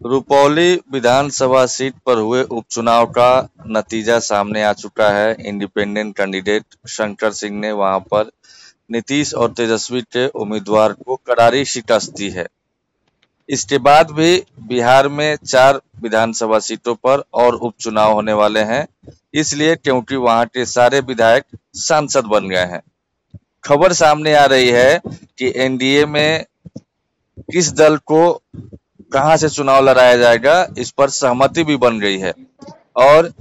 रुपौली विधानसभा seat पर हुए उपचुनाव का नतीजा सामने आ चुका है। इंडिपेंडेंट कैंडिडेट शंकर सिंह ने वहाँ पर नीतीश और तेजस्वी के उम्मीदवार को करारी शिकस्त दी है। इसके बाद भी बिहार में चार विधानसभा सीटों पर और उपचुनाव होने वाले हैं। इसलिए क्योंकि वहाँ के सारे विधायक सांसद बन गए हैं। खबर सामने आ रही है कि एनडीए में किस दल को कहाँ से चुनाव लड़ाया जाएगा, इस पर सहमति भी बन गई है। और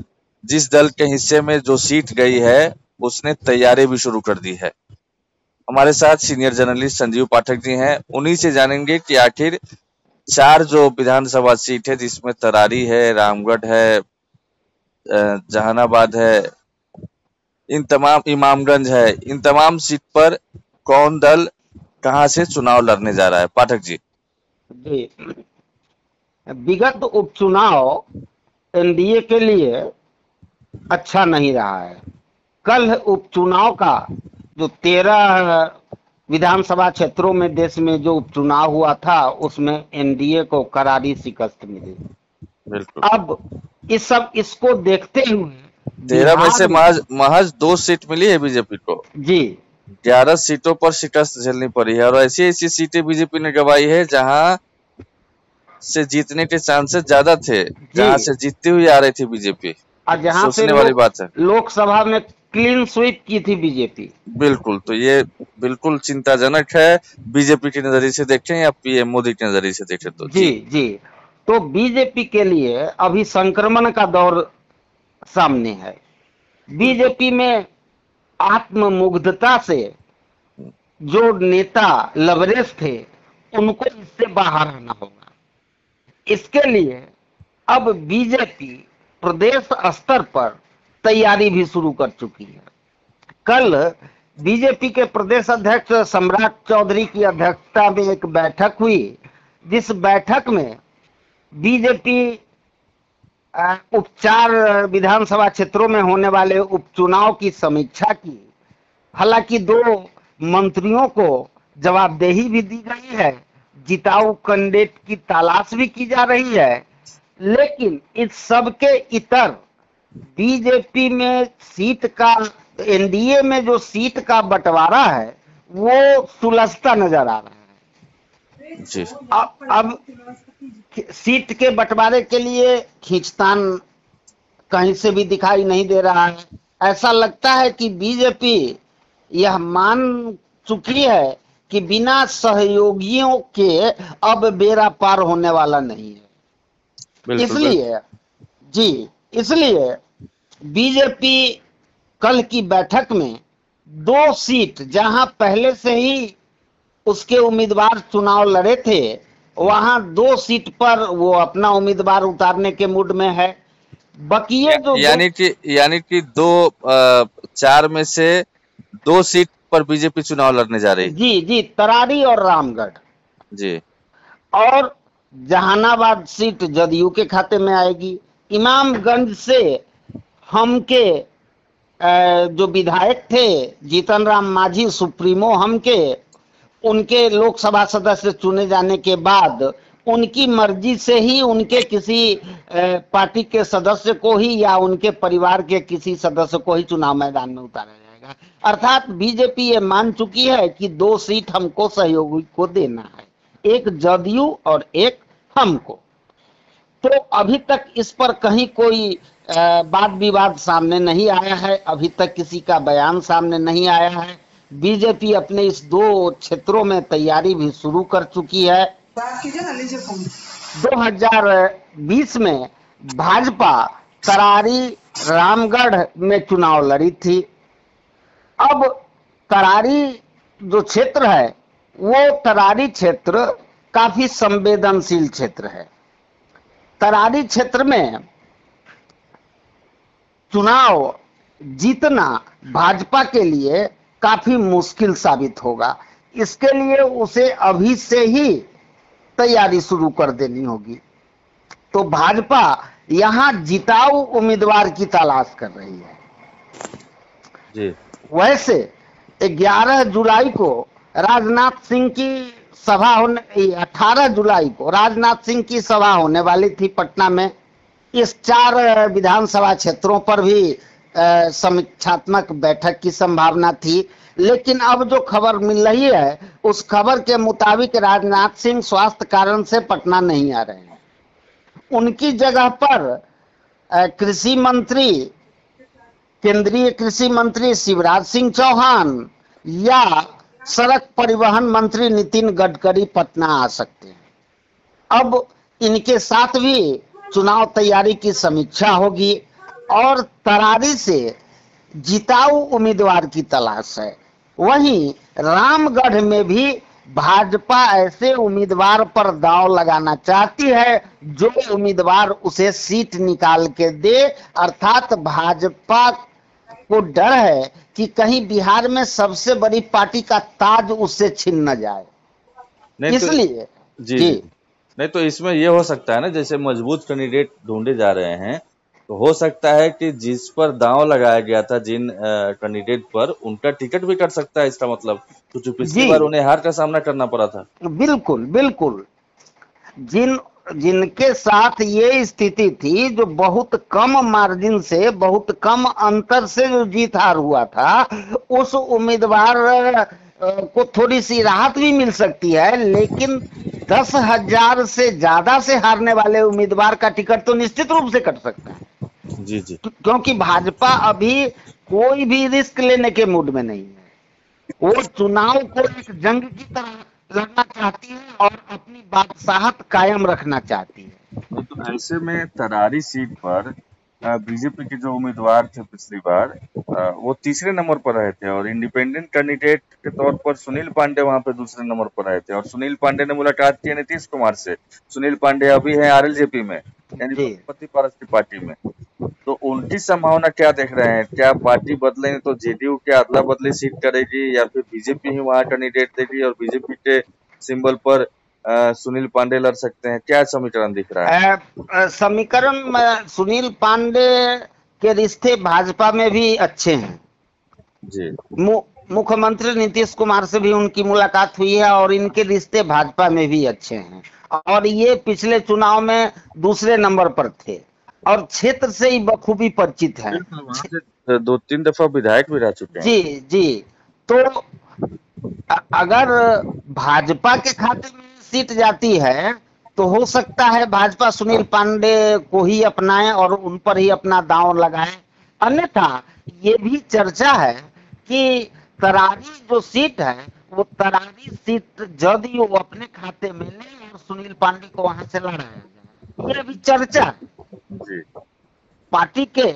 जिस दल के हिस्से में जो सीट गई है, उसने तैयारी भी शुरू कर दी है। हमारे साथ सीनियर जर्नलिस्ट संजीव पाठक जी हैं। उन्हीं से जानेंगे कि आखिर चार जो विधानसभा सीट है, जिसमें तरारी है, रामगढ़ है जहानाबाद है, इन तमाम इमामगंज है, इन तमाम सीट पर कौन दल कहाँ से चुनाव लड़ने जा रहा है? पाठक जी। जी। विगत उपचुनाव एनडीए के लिए अच्छा नहीं रहा है। कल उपचुनाव का जो तेरह विधानसभा क्षेत्रों में देश में जो उपचुनाव हुआ था उसमें एनडीए को करारी शिकस्त मिली। बिल्कुल। अब इस सब इसको देखते हुए तेरह में से महज महज दो सीट मिली है बीजेपी को। जी। ग्यारह सीटों पर शिकस्त झेलनी पड़ी है और ऐसी ऐसी सीटें बीजेपी ने गवाई है जहाँ से जीतने के चांसेस ज़्यादा थे जहाँ से जीतती हुई आ रही थी बीजेपी। और जहाँ से सोचने वाली बात है। लोकसभा में क्लीन स्वीप की थी बीजेपी। बिल्कुल तो ये बिल्कुल चिंताजनक है। बीजेपी के नज़रिए से देखें या पीएम मोदी के नज़रिए से देखें तो। जी जी। तो बीजेपी के लिए अभी संक्रमण का दौर सामने है। बीजेपी में आत्ममुग्धता से जो नेता लवरेज थे उनको इससे बाहर आना होगा। इसके लिए अब बीजेपी प्रदेश स्तर पर तैयारी भी शुरू कर चुकी है। कल बीजेपी के प्रदेश अध्यक्ष सम्राट चौधरी की अध्यक्षता में एक बैठक हुई, जिस बैठक में बीजेपी उपचार विधानसभा क्षेत्रों में होने वाले उपचुनाव की समीक्षा की। हालाँकि दो मंत्रियों को जवाबदेही भी दी गई है। जिताऊ कैंडिडेट की तलाश भी की जा रही है लेकिन इस सब के इतर बीजेपी में सीट का एनडीए में जो सीट का बंटवारा है वो सुलझता नज़र आ रहा है। जी। अब अब सीट के बंटवारे के लिए खींचतान कहीं से भी दिखाई नहीं दे रहा है। ऐसा लगता है कि बीजेपी यह मान चुकी है कि बिना सहयोगियों के अब बेड़ा पार होने वाला नहीं है। इसलिए जी इसलिए बीजेपी कल की बैठक में दो सीट जहाँ पहले से ही उसके उम्मीदवार चुनाव लड़े थे वहाँ दो सीट पर वो अपना उम्मीदवार उतारने के मूड में है। बकिए जो यानी कि यानी कि दो अ, चार में से दो सीट पर बीजेपी चुनाव लड़ने जा रही है। जी जी तरारी और रामगढ़। जी। और जहानाबाद सीट जदयू के खाते में आएगी। इमामगंज से हम के जो विधायक थे जीतन राम मांझी सुप्रीमो हम के उनके लोकसभा सदस्य चुने जाने के बाद उनकी मर्ज़ी से ही उनके किसी पार्टी के सदस्य को ही या उनके परिवार के किसी सदस्य को ही चुनाव मैदान में उतारा जाएगा अर्थात बीजेपी ये मान चुकी है कि दो सीट हमको सहयोगी को देना है। एक जदयू और एक हमको। तो अभी तक इस पर कहीं कोई वाद विवाद सामने नहीं आया है। अभी तक किसी का बयान सामने नहीं आया है। बीजेपी अपने इस दो क्षेत्रों में तैयारी भी शुरू कर चुकी है। दो हज़ार 2020 में भाजपा करारी रामगढ़ में चुनाव लड़ी थी। अब करारी जो क्षेत्र है, वो तरारी क्षेत्र काफ़ी संवेदनशील क्षेत्र है। तरारी क्षेत्र में चुनाव जीतना भाजपा के लिए काफ़ी मुश्किल साबित होगा। इसके लिए उसे अभी से ही तैयारी शुरू कर देनी होगी। तो भाजपा यहाँ जिताऊ उम्मीदवार की तलाश कर रही है। जी। वैसे 11 जुलाई को राजनाथ सिंह की सभा होने अठारह जुलाई को राजनाथ सिंह की सभा होने वाली थी पटना में। इस चार विधानसभा क्षेत्रों पर भी समीक्षात्मक बैठक की संभावना थी। लेकिन अब जो खबर मिल रही है, उस खबर के मुताबिक राजनाथ सिंह स्वास्थ्य कारण से पटना नहीं आ रहे हैं। उनकी जगह पर कृषि मंत्री केंद्रीय कृषि मंत्री शिवराज सिंह चौहान या सड़क परिवहन मंत्री नितिन गडकरी पटना आ सकते हैं। अब इनके साथ भी चुनाव तैयारी की समीक्षा होगी और तरारी से जिताऊ उम्मीदवार की तलाश है। वहीं रामगढ़ में भी भाजपा ऐसे उम्मीदवार पर दाव लगाना चाहती है जो उम्मीदवार उसे सीट निकाल के दे, अर्थात भाजपा को डर है कि कहीं बिहार में सबसे बड़ी पार्टी का ताज उससे छिन न जाए। नहीं तो- जी जी। नहीं तो इसमें ये हो सकता है ना जैसे मज़बूत कैंडिडेट ढूंढे जा रहे हैं तो हो सकता है कि जिस पर दांव लगाया गया था जिन कैंडिडेट पर उनका टिकट भी कट सकता है इसका मतलब क्योंकि पिछली बार उन्हें हार का सामना करना पड़ा था। बिल्कुल बिल्कुल। जिन जिनके साथ ये स्थिति थी जो बहुत कम मार्जिन से बहुत कम अंतर से जो जीत हार हुआ था उस उम्मीदवार को थोड़ी सी राहत भी मिल सकती है लेकिन दस हज़ार से ज़्यादा से हारने वाले उम्मीदवार का टिकट तो निश्चित रूप से कट सकता है। जी जी। क्योंकि भाजपा अभी कोई भी रिस्क लेने के मूड में नहीं है। वो चुनाव को एक जंग की तरह लड़ना चाहती है और अपनी बादशाहत कायम रखना चाहती है। नहीं तो ऐसे में तरारी सीट पर बीजेपी के जो उम्मीदवार थे पिछली बार वो तीसरे नंबर पर रहे थे और इंडिपेंडेंट कैंडिडेट के तौर पर सुनील पांडे वहाँ पे दूसरे नंबर पर रहे थे और सुनील पांडे ने मुलाकात की नीतीश कुमार से। सुनील पांडे अभी है आरएलजेपी में यानी पति पारस की पार्टी में। तो उनकी संभावना क्या देख रहे हैं? क्या पार्टी बदलेंगे तो जेडीयू क्या अदला बदली सीट करेगी या फिर बीजेपी ही वहाँ कैंडिडेट देगी और बीजेपी के सिंबल पर सुनील पांडे लड़ सकते हैं? क्या समीकरण दिख रहा है? समीकरण सुनील पांडे के रिश्ते भाजपा में भी अच्छे हैं। जी। मु- मुख्यमंत्री नीतीश कुमार से भी उनकी मुलाकात हुई है और इनके रिश्ते भाजपा में भी अच्छे हैं। और ये पिछले चुनाव में दूसरे नंबर पर थे। और क्षेत्र से ही बखूबी परिचित है। दो तीन दफ़ा विधायक भी रह चुके हैं। जी जी। तो अगर भाजपा के खाते में सीट जाती है तो हो सकता है भाजपा सुनील पांडे को ही अपनाए और उन पर ही अपना दांव लगाए। अन्यथा ये भी चर्चा है कि तरारी जो सीट है वो तरारी सीट जदयू अपने खाते में ले और सुनील पांडे को वहाँ से लड़ाया जाए। ये भी चर्चा है। पार्टी के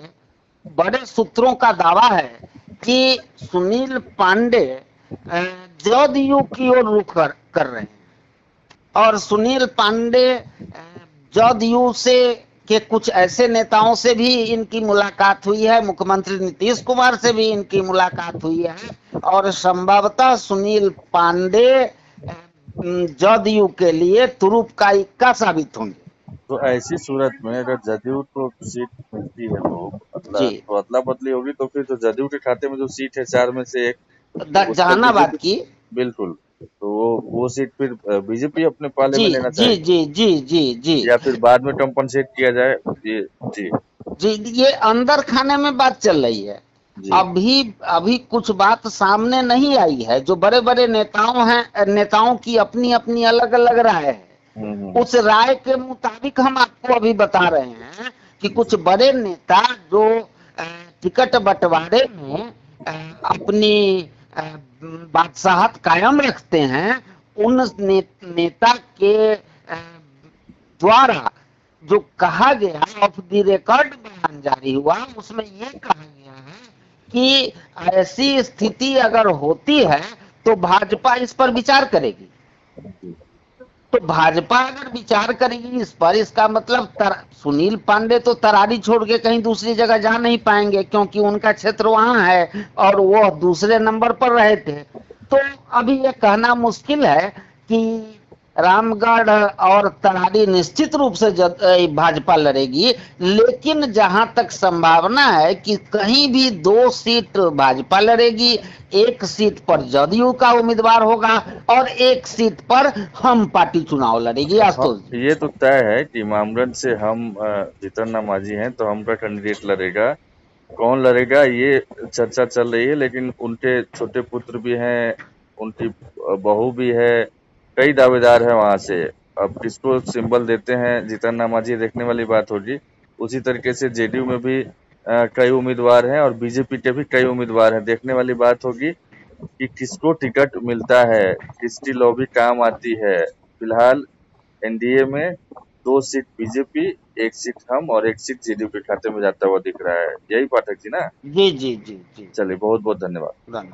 बड़े सूत्रों का दावा है कि सुनील पांडे जदयू की ओर रुख कर, कर रहे हैं। और सुनील पांडे जदयू से के कुछ ऐसे नेताओं से भी इनकी मुलाकात हुई है मुख्यमंत्री नीतीश कुमार से भी इनकी मुलाकात हुई है और संभवतः सुनील पांडे जदयू के लिए तुरुप का इक्का साबित होंगे। तो ऐसी सूरत में अगर जदयू को सीट मिलती है तो अदला जी। तो अदला बदली होगी तो फिर तो जदयू के खाते में जो सीट है चार में से एक जहानाबाद की। बिल्कुल तो वो वो सीट फिर बीजेपी अपने पाले में जी लेना जी चाहिए जी जी जी जी। या फिर बाद में कंपनसेट किया जाए ये जी। जी ये अंदर खाने में बात चल रही है। अभी अभी कुछ बात सामने नहीं आई है जो बड़े बड़े नेताओं हैं नेताओं की अपनी अपनी अलग अलग राय है। उस राय के मुताबिक हम आपको अभी बता रहे हैं कि कुछ बड़े नेता जो टिकट बंटवारे में अपनी बादशाहत कायम रखते हैं उन ने, नेता के द्वारा जो कहा गया ऑफ़ द रिकॉर्ड बयान जारी हुआ उसमें ये कहा गया है कि ऐसी स्थिति अगर होती है तो भाजपा इस पर विचार करेगी। तो भाजपा अगर विचार करेगी इस पर इसका मतलब तर, सुनील पांडे तो तरारी छोड़ के कहीं दूसरी जगह जा नहीं पाएँगे क्योंकि उनका क्षेत्र वहाँ है और वो दूसरे नंबर पर रहे थे तो अभी ये कहना मुश्किल है कि रामगढ़ और तरारी निश्चित रूप से भाजपा लड़ेगी लेकिन जहाँ तक संभावना है कि कहीं भी दो सीट भाजपा लड़ेगी एक सीट पर जदयू का उम्मीदवार होगा और एक सीट पर हम पार्टी चुनाव लड़ेगी हाँ, ये तो तय है कि इमामगंज से हम जितन मांझी हैं तो हम का कैंडिडेट लड़ेगा। कौन लड़ेगा ये चर्चा चल रही है लेकिन उनके छोटे पुत्र भी हैं उनकी बहू भी है कई दावेदार हैं वहाँ से। अब किसको सिंबल देते हैं जितन मांझी देखने वाली बात होगी। उसी तरीके से जेडीयू में भी कई उम्मीदवार हैं और बीजेपी के भी कई उम्मीदवार हैं। देखने वाली बात होगी कि किसको टिकट मिलता है किसकी लॉबी काम आती है। फ़िलहाल एनडीए में दो सीट बीजेपी एक सीट हम और एक सीट जेडीयू के खाते में जाता हुआ दिख रहा है। यही पाठक जी ना? जी जी जी जी। चलिए बहुत बहुत धन्यवाद। धन्यवाद।